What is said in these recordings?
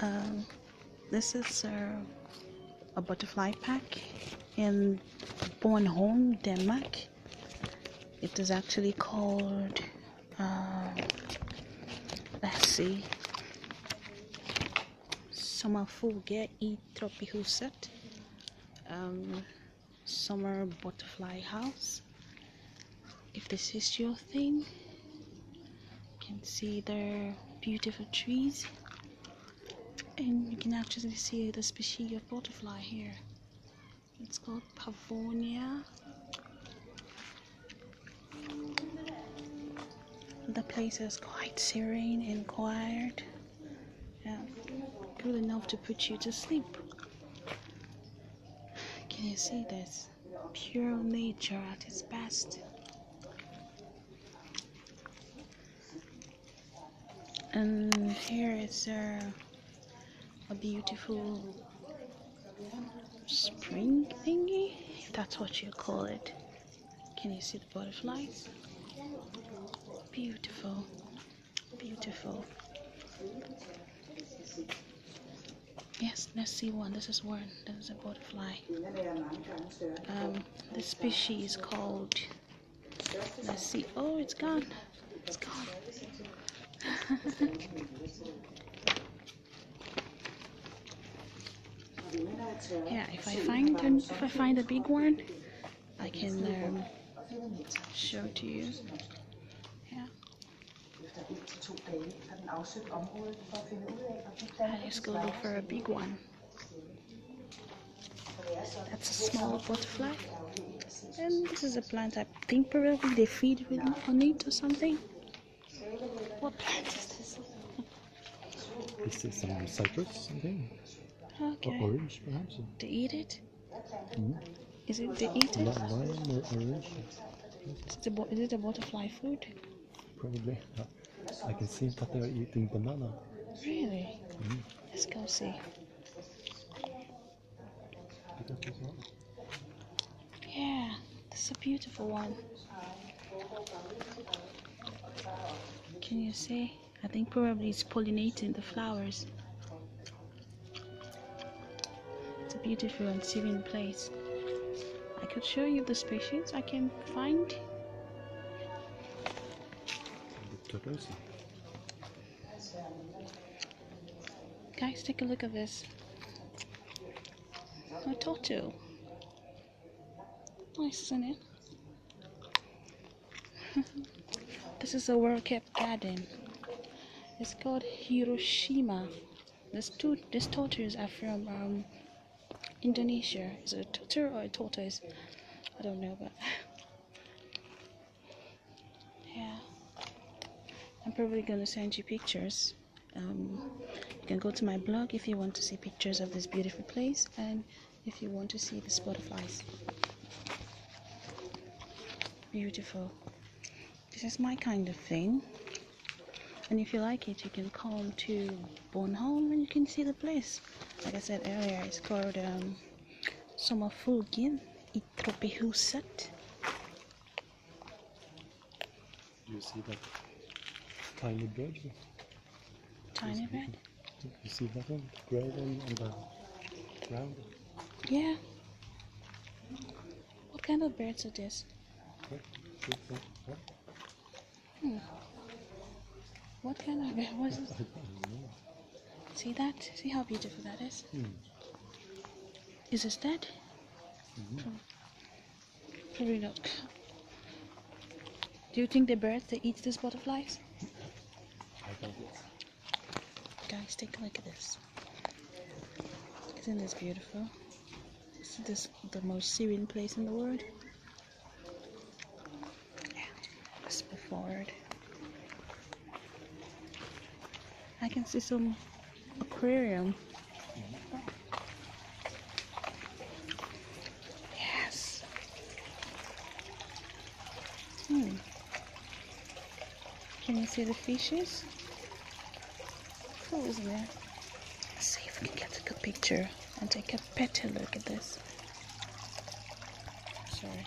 Um, this is uh, a butterfly pack in Bornholm, Denmark. It is actually called, uh, let's see, Sommerfugl i Troppihuset. Um, summer butterfly house. If this is your thing, you can see their beautiful trees and you can actually see the species of butterfly here. It's called pavonia. The place is quite serene and quiet. Yeah, good enough to put you to sleep. Can you see this? Pure nature at its best. And here is uh, a beautiful spring thingy, if that's what you call it. Can you see the butterflies? Beautiful, beautiful. Yes, let's see one. This is one. This is a butterfly. Um, the species is called. Let's see. Oh, it's gone. It's gone. yeah, if I find an, if I find a big one, I can um, show to you. Yeah. I just go look for a big one. That's a small butterfly. And this is a plant I think probably they feed with on it or something. What plant is this? This is this some citrus, I think? Okay. Or orange, perhaps? They eat it? Mm. Is it they eat it? Or orange? Is it, a, is it a butterfly food? Probably. I can see that they are eating banana. Really? Mm. Let's go see. Pick up this one. Yeah, this is a beautiful one. Can you see? I think probably it's pollinating the flowers. Beautiful and serene place. I could show you the species I can find. Guys, take a look at this. A tortoise. Nice, isn't it? this is a well kept garden. It's called Hiroshima. This two these tortoises are from um, Indonesia. Is it a tortoise or a tortoise? I don't know, but yeah. I'm probably gonna send you pictures. Um, you can go to my blog if you want to see pictures of this beautiful place and if you want to see the butterflies. Beautiful. This is my kind of thing. And if you like it, you can come to Bornholm and you can see the place. Like I said earlier, it's called um, Sommerfugl i. Do you see that tiny bird? Tiny bird. You see that one? Gray one on the ground? Yeah. What kind of birds are this? Yeah, see that? Yeah. Hmm. What kind of bird was it? I don't know. See that? See how beautiful that is? Hmm. Is this dead? Mhm. Probably not. Do you think the birds that eat these butterflies? I don't. Guys, take a look at this. Isn't this beautiful? Isn't this the most serene place in the world? Yeah, let's move forward. I can see some aquarium. Yes. Hmm. Can you see the fishes? Cool, isn't it? Let's see if we can get a good picture and take a better look at this. Sorry.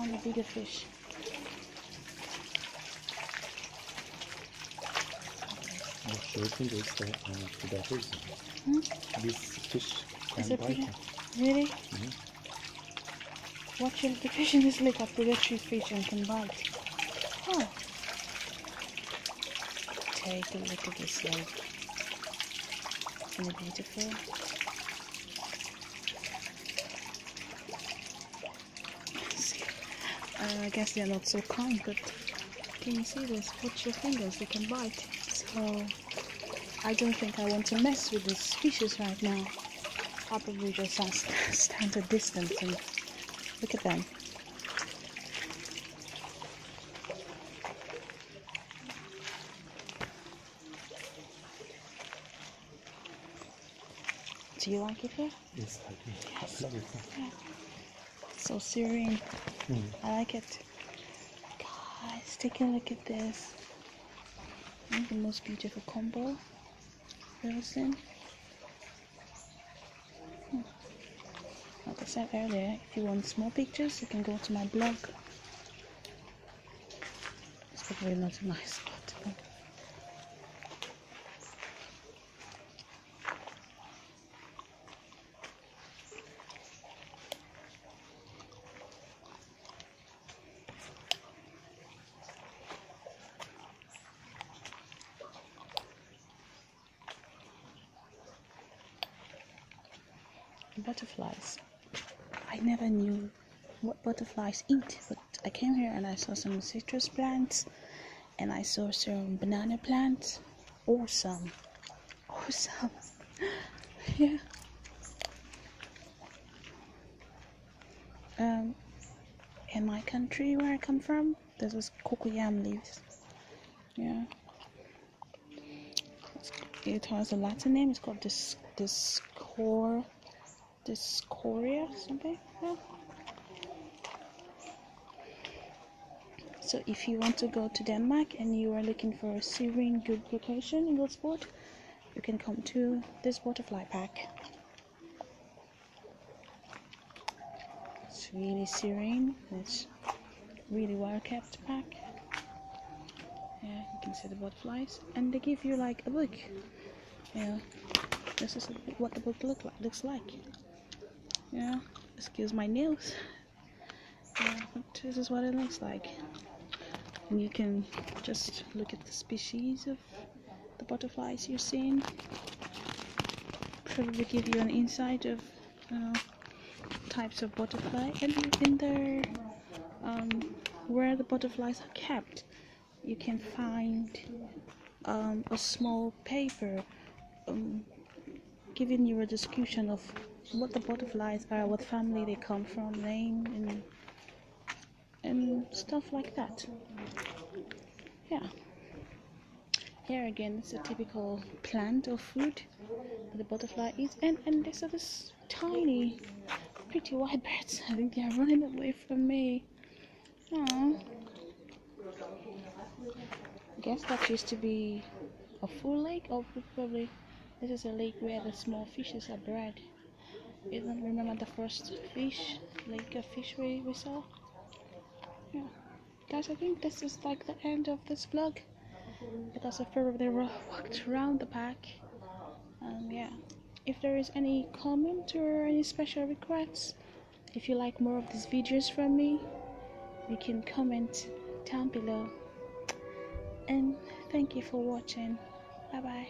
Find a bigger fish. The short finger is the, uh, the better. Hmm? This fish can bite. them. Really? Mhm. Watch it. The fish in this lake are predatory fish and can bite. Oh. Take a look at this lake. Isn't it beautiful? See, uh, Uh, I guess they're not so kind, but can you see this? Watch your fingers, they can bite. So I don't think I want to mess with this species right now. I'll probably just stand, stand a distance and look at them. Do you like it here? Yes, I do. I love it. So serene. Mm. I like it. Guys, take a look at this. One the most beautiful combo I've ever seen. Hmm. Like I said earlier, if you want small pictures, you can go to my blog. It's probably not a nice spot. but- butterflies. I never knew what butterflies eat, but I came here and I saw some citrus plants and I saw some banana plants. Awesome. Awesome. yeah. Um, in my country where I come from, there's this cocoyam leaves. Yeah. It has a Latin name. It's called dis discor Discoria something. So if you want to go to Denmark and you are looking for a serene good location in good sport, you can come to this butterfly pack. It's really serene. It's really well kept pack. Yeah, you can see the butterflies, and they give you like a book. Yeah, this is what the book look like. Looks like. Yeah, excuse my nails. Yeah, this is what it looks like. And you can just look at the species of the butterflies you're seeing. Probably give you an insight of uh, types of butterfly and in there um, where the butterflies are kept. You can find um, a small paper um, giving you a description of what the butterflies are, what family they come from, name, and and stuff like that. Yeah. Here again, it's a typical plant or food that the butterfly eats, and and these are this tiny, pretty white birds. I think they are running away from me. Aww. I guess that used to be a full lake, or probably this is a lake where the small fishes are bred. You don't remember the first fish, like a fish we, we saw? Yeah. Guys, I think this is like the end of this vlog. Because I've probably ro- walked around the park. Um, yeah. If there is any comment or any special requests, if you like more of these videos from me, you can comment down below. And thank you for watching. Bye bye.